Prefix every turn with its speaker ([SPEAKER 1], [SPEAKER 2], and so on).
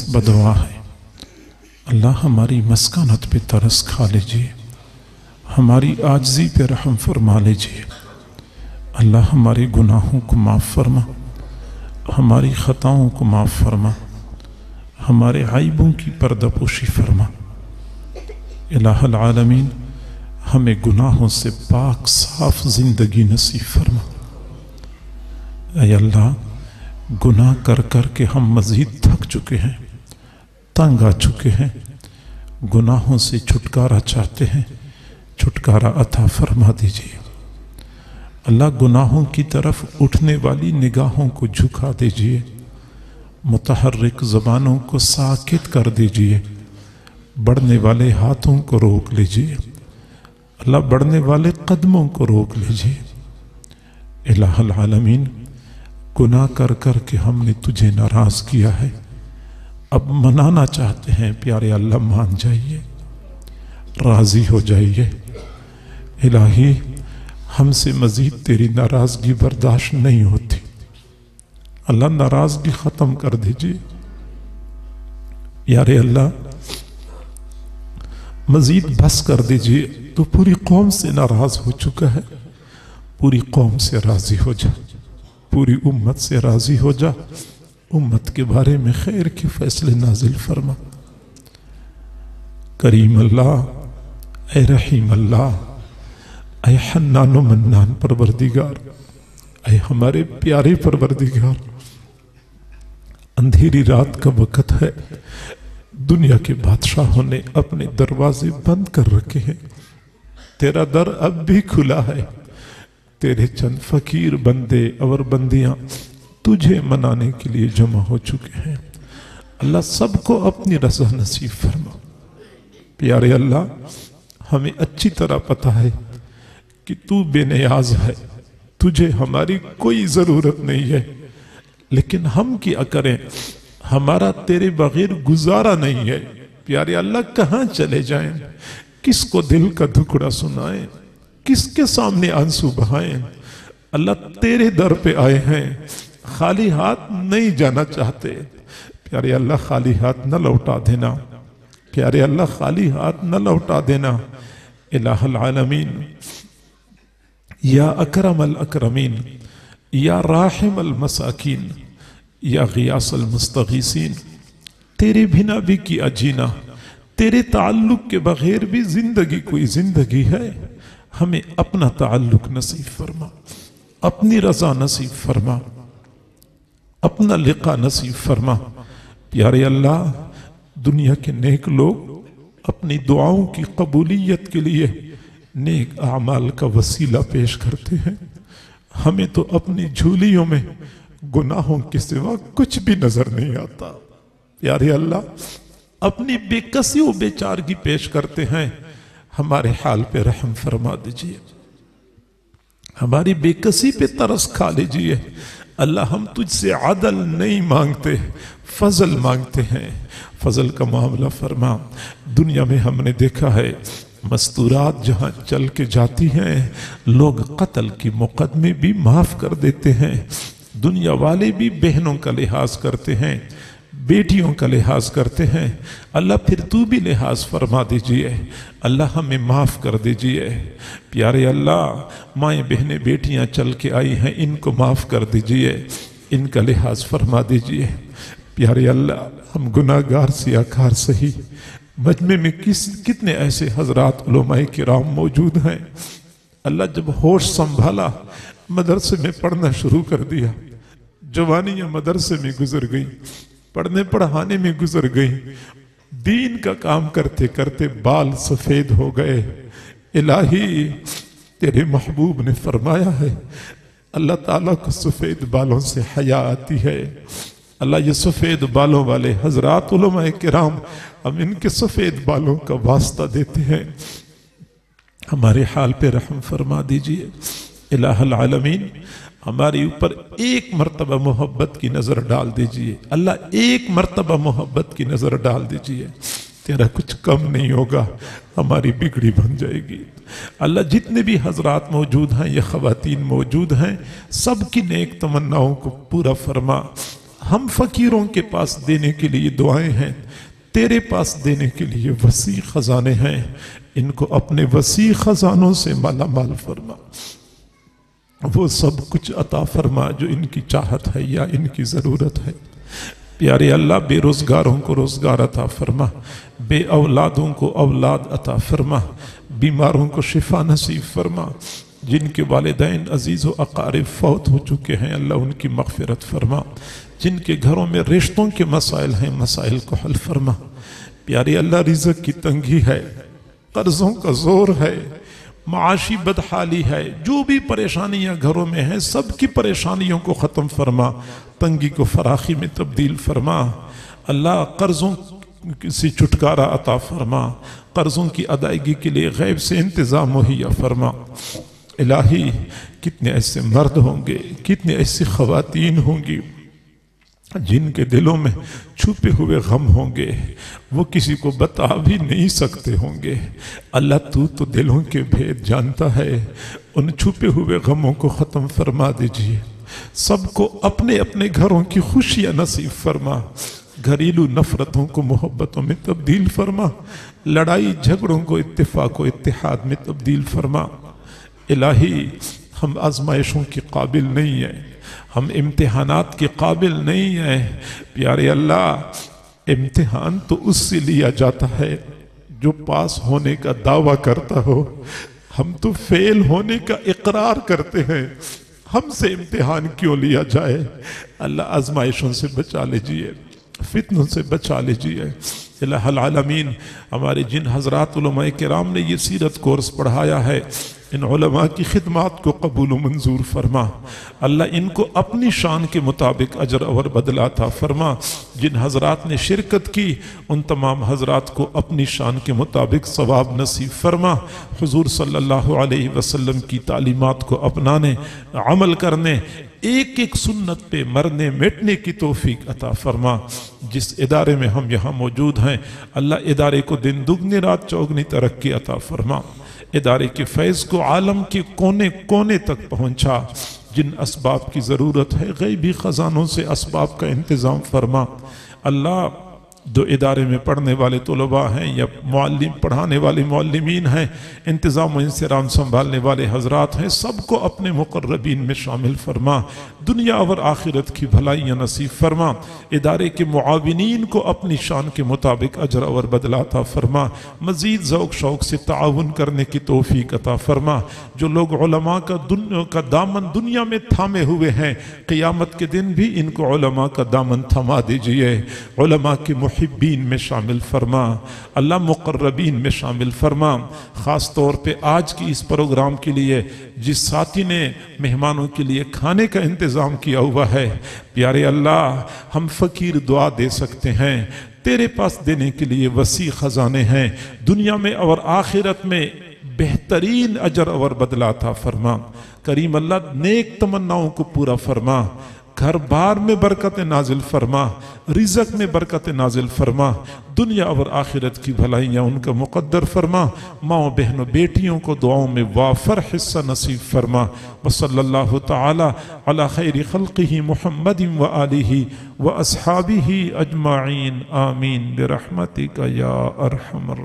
[SPEAKER 1] बदवा है। अल्लाह हमारी मस्कानत पे तरस खा लीजिए। हमारी आजजी पे रहम फरमा लीजिए। अल्लाह हमारे गुनाहों को माफ़ फरमा। हमारी ख़ताओं को माफ़ फरमा। हमारे आइबों की पर्दापोशी फरमा। इलामीन हमें गुनाहों से पाक, साफ़ ज़िंदगी नसीब फरमा। अल्लाह, गुनाह कर कर के हम मज़ीद थक चुके हैं। तंग आ चुके हैं। गुनाहों से छुटकारा चाहते हैं। छुटकारा अथा फरमा दीजिए। अल्लाह गुनाहों की तरफ़ उठने वाली निगाहों को झुका दीजिए। मुतहरक ज़बानों को साकित कर दीजिए। बढ़ने वाले हाथों को रोक लीजिए। अल्लाह बढ़ने वाले कदमों को रोक लीजिए। इलामीन गुनाह कर कर के हमने तुझे नाराज़ किया है। अब मनाना चाहते हैं, प्यारे अल्लाह, मान जाइए, राज़ी हो जाइए। इलाही, हमसे मजीद तेरी नाराज़गी बर्दाश्त नहीं होती। अल्लाह, नाराज़गी खत्म कर दीजिए। यारे अल्लाह, मजीद बस कर दीजिए तो पूरी कौम से नाराज़ हो चुका है। पूरी कौम से राज़ी हो जा, पूरी उम्मत से राज़ी हो जा। उम्मत के बारे में खैर के फैसले नाजिल फरमा। करीम अल्लाह ए रहीम अल्लाह ए हन्नान मन्नान परवरदिगार ए हमारे प्यारे परवरदिगार, अंधेरी रात का वक़्त है, दुनिया के बादशाहों ने अपने दरवाजे बंद कर रखे हैं। तेरा दर अब भी खुला है, तेरे चंद फकीर बंदे और बंदियाँ तुझे मनाने के लिए जमा हो चुके हैं। अल्लाह सबको अपनी रजा नसीब फरमा। प्यारे अल्लाह, हमें अच्छी तरह पता है कि तू बेनियाज है। तुझे हमारी कोई ज़रूरत नहीं है। लेकिन हम क्या करें हमारा तेरे बगैर गुजारा नहीं है। प्यारे अल्लाह, कहाँ चले जाएँ? किसको दिल का टुकड़ा सुनाएँ? किसके सामने आँसू बहाएँ? अल्लाह तेरे दर पे आए हैं। खाली हाथ नहीं जाना चाहते। प्यारे अल्लाह, खाली हाथ न लौटा देना। प्यारे अल्लाह, खाली हाथ न लौटा देना। इलामीन या अकरम अल अकरमीन। या राहिम अल मसाकिन। या गयास अल मुस्तगीसिन। तेरे बिना भी किया जीना। तेरे ताल्लुक के बगैर भी ज़िंदगी कोई ज़िंदगी है। हमें अपना ताल्लुक नसीब फरमा। अपनी रजा नसीब फरमा। अपना लिखा नसीब फरमा। प्यारे अल्लाह, दुनिया के नेक लोग अपनी दुआओं की कबूलियत के लिए नेक अमाल का वसीला पेश करते हैं। हमें तो अपनी झूलियों में गुनाहों के सिवा कुछ भी नज़र नहीं आता। प्यारे अल्लाह, अपनी बेकसी बेचारगी पेश करते हैं। हमारे हाल पे रहम फरमा दीजिए। हमारी बेकसी पे तरस खा लीजिए। अल्लाह, हम तुझसे आदल नहीं मांगते, फजल मांगते हैं। फजल का मामला फरमा, दुनिया में हमने देखा है, मस्तूरात जहाँ चल के जाती हैं, लोग कत्ल के मुकदमे भी माफ़ कर देते हैं, दुनिया वाले भी बहनों का लिहाज करते हैं। बेटियों का लिहाज करते हैं। अल्लाह फिर तू भी लिहाज फरमा दीजिए। अल्लाह हमें माफ़ कर दीजिए। प्यारे अल्लाह, माएँ बहनें, बेटियाँ चल के आई हैं, इनको माफ़ कर दीजिए। इनका लिहाज फरमा दीजिए। प्यारे अल्लाह, हम गुनागार सियाकार, सही। मजमे में किस, कितने ऐसे हजरात के राम मौजूद हैं। अल्लाह जब होश संभाला, मदरसे में पढ़ना शुरू कर दिया। जवानियाँ मदरसे में गुजर गई। पढ़ने पढ़ाने में गुजर गई। दीन का काम करते करते बाल सफ़ेद हो गए। इलाही, तेरे महबूब ने फरमाया है, अल्लाह ताला को सफ़ेद बालों से हया आती है। अल्लाह ये सफ़ेद बालों वाले हजरात के राम हम इनके सफ़ेद बालों का वास्ता देते हैं। हमारे हाल पे रहम फरमा दीजिए। इलामीन हमारे ऊपर एक मरतबा मोहब्बत की नज़र डाल दीजिए। अल्लाह, एक मरतबा मोहब्बत की नज़र डाल दीजिए। तेरा कुछ कम नहीं होगा, हमारी बिगड़ी बन जाएगी। अल्लाह, जितने भी हजरात मौजूद हैं, या खातन मौजूद हैं, सबकी नेक तमन्नाओं को पूरा फरमा। हम फकीरों के पास देने के लिए दुआएँ हैं, तेरे पास देने के लिए वसी खजाने हैं। इनको अपने वसी खजानों से माला माल फरमा। वो सब कुछ अता फरमा जो इनकी चाहत है या इनकी ज़रूरत है। प्यारे अल्लाह, बेरोज़गारों को रोज़गार अता फरमा बे औलादों को औलाद अता फरमा, बीमारों को शिफा नसीब फरमा, जिनके वालदेन अज़ीज़ अकारब फौत हो चुके हैं, अल्लाह उनकी मगफरत फरमा। जिनके घरों में रिश्तों के मसाइल हैं, मसाइल को हल फरमा। प्यारे अल्लाह, रिजक की तंगी है, कर्जों का ज़ोर है। माशी बदहाली है, जो भी परेशानियाँ घरों में हैं, सबकी परेशानियों को ख़त्म फरमा, तंगी को फराखी में तब्दील फरमा, अल्लाह कर्जों से छुटकारा अता फरमा, कर्जों की अदायगी के लिए गैब से इंतज़ाम मुहैया फरमा। इलाही, कितने ऐसे मर्द होंगे, कितने ऐसी खवातीन होंगी। जिनके दिलों में छुपे हुए गम होंगे, वो किसी को बता भी नहीं सकते होंगे। अल्लाह तू तो दिलों के भेद जानता है। उन छुपे हुए गमों को ख़त्म फरमा दीजिए। सबको अपने अपने घरों की खुशियाँ नसीब फरमा। घरेलू नफरतों को मोहब्बतों में तब्दील फरमा। लड़ाई झगड़ों को इत्तेफाक व इतिहाद में तब्दील फरमा। इलाही, हम आजमाइशों के काबिल नहीं हैं। हम इम्तिहानात के काबिल नहीं हैं। प्यारे अल्लाह, इम्तहान तो उससे लिया जाता है जो पास होने का दावा करता हो। हम तो फेल होने का इकरार करते हैं। हमसे इम्तिहान क्यों लिया जाए? अल्लाह आजमाइशों से बचा लीजिए, फितनों से बचा लीजिए। आलमीन, हमारे जिन हजरात के राम ने ये सीरत कोर्स पढ़ाया है, इन की खिदमत को कबूल मंजूर फरमा। अल्लाह इनको अपनी शान के मुताबिक अजर और बदला था फरमा। जिन हजरात ने शिरकत की, उन तमाम हजरात को अपनी शान के मुताबिक सवाब नसीब फरमा। हजूर सल्ला अलैहि वसल्लम की तालीमत को अपनाने, अमल करने एक एक सुन्नत पे मरने, मिटने की तोफीक अता फरमा। जिस इदारे में हम यहाँ मौजूद हैं, अल्लाह इदारे को दिन दुगनी, रात चौगनी तरक्की अता फरमा। इदारे के फैज़ को आलम के कोने कोने तक पहुँचा। जिन इसबाब की ज़रूरत है गई भी ख़जानों से इसबाब का इंतज़ाम फरमा। अल्लाह जो इदारे में पढ़ने वाले तलबा हैं या मालिम पढ़ाने वाले मालमीन हैं, इंतज़ाम इंसराम संभालने वाले हजरात हैं, सबको अपने मुकर्रबीन में शामिल फरमा, दुनिया और आखिरत की भलाइयाँ नसीब फरमा, इदारे के मुआविन को अपनी शान के मुताबिक अजर और बदलाता फरमा, मज़ीद ज़ौक शौक से ताउन करने की तोफ़ी कता फरमा, जो लोग का का दामन दुनिया में थामे हुए हैं, क़ियामत के दिन भी इनको का दामन थमा दीजिए। के मुहिबीन में शामिल फरमा अल्लाह मुकर्रबीन में शामिल फरमा ख़ास तौर पे आज की इस प्रोग्राम के लिए जिस साथी ने मेहमानों के लिए खाने का इंतज़ाम किया हुआ है प्यारे अल्लाह हम फ़कीर दुआ दे सकते हैं तेरे पास देने के लिए वसी ख़जाने हैं दुनिया में और आखिरत में बेहतरीन अजर और बदला था फरमा करीम अल्लाह नेक तमन्नाओं को पूरा फरमा घर बार में बरकत नाजिल फरमा, रिजक में बरकत नाजिल फरमा, दुनिया और आखिरत की भलाइयाँ उनका मुकद्दर फरमा, माओ बहनों बेटियों को दुआओं में वाफर हिस्सा नसीब फरमा। वसल्ला तला खैर खल्क़ी मोहम्मद व आलि व असहाबी ही अजमाइन, आमीन बरहमती का या अरहमर